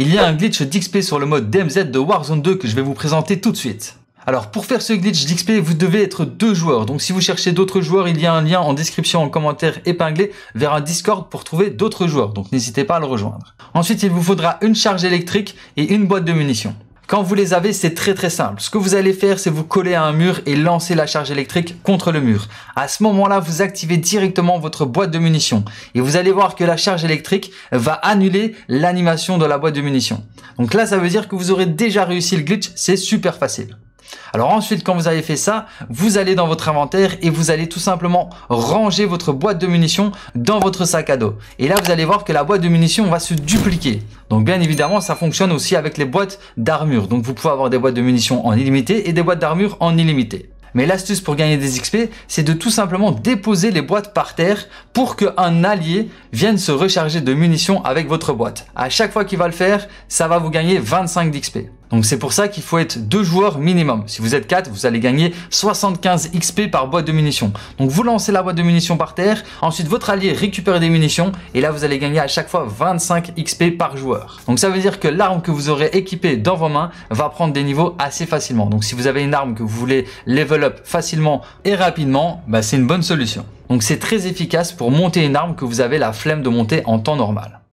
Il y a un glitch d'XP sur le mode DMZ de Warzone 2 que je vais vous présenter tout de suite. Alors pour faire ce glitch d'XP, vous devez être deux joueurs. Donc si vous cherchez d'autres joueurs, il y a un lien en description en commentaire épinglé vers un Discord pour trouver d'autres joueurs. Donc n'hésitez pas à le rejoindre. Ensuite, il vous faudra une charge électrique et une boîte de munitions. Quand vous les avez, c'est très très simple. Ce que vous allez faire, c'est vous coller à un mur et lancer la charge électrique contre le mur. À ce moment-là, vous activez directement votre boîte de munitions et vous allez voir que la charge électrique va annuler l'animation de la boîte de munitions. Donc là, ça veut dire que vous aurez déjà réussi le glitch, c'est super facile. Alors ensuite, quand vous avez fait ça, vous allez dans votre inventaire et vous allez tout simplement ranger votre boîte de munitions dans votre sac à dos. Et là, vous allez voir que la boîte de munitions va se dupliquer. Donc bien évidemment, ça fonctionne aussi avec les boîtes d'armure. Donc vous pouvez avoir des boîtes de munitions en illimité et des boîtes d'armure en illimité. Mais l'astuce pour gagner des XP, c'est de tout simplement déposer les boîtes par terre pour qu'un allié vienne se recharger de munitions avec votre boîte. À chaque fois qu'il va le faire, ça va vous gagner 25 d'XP. Donc c'est pour ça qu'il faut être deux joueurs minimum. Si vous êtes quatre, vous allez gagner 75 XP par boîte de munitions. Donc vous lancez la boîte de munitions par terre, ensuite votre allié récupère des munitions et là vous allez gagner à chaque fois 25 XP par joueur. Donc ça veut dire que l'arme que vous aurez équipée dans vos mains va prendre des niveaux assez facilement. Donc si vous avez une arme que vous voulez level up facilement et rapidement, bah, c'est une bonne solution. Donc c'est très efficace pour monter une arme que vous avez la flemme de monter en temps normal.